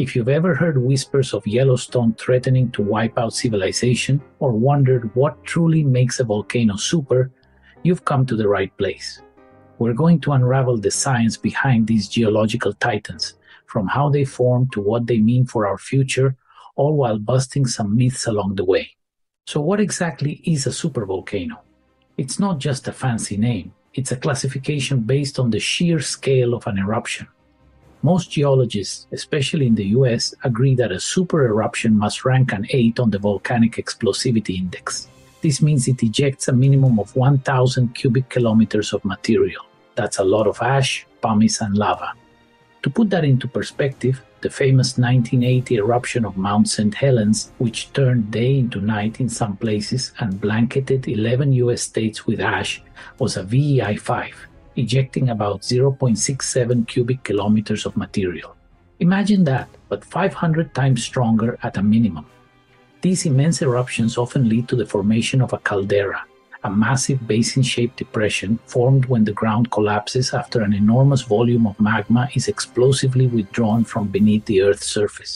If you've ever heard whispers of Yellowstone threatening to wipe out civilization, or wondered what truly makes a volcano super, you've come to the right place. We're going to unravel the science behind these geological titans, from how they form to what they mean for our future, all while busting some myths along the way. So, what exactly is a supervolcano? It's not just a fancy name, it's a classification based on the sheer scale of an eruption. Most geologists, especially in the US, agree that a super eruption must rank an 8 on the Volcanic Explosivity Index. This means it ejects a minimum of 1,000 cubic kilometers of material. That's a lot of ash, pumice, and lava. To put that into perspective, the famous 1980 eruption of Mount St. Helens, which turned day into night in some places and blanketed 11 US states with ash, was a VEI 5, ejecting about 0.67 cubic kilometers of material. Imagine that, but 500 times stronger at a minimum. These immense eruptions often lead to the formation of a caldera, a massive basin shaped depression formed when the ground collapses after an enormous volume of magma is explosively withdrawn from beneath the Earth's surface.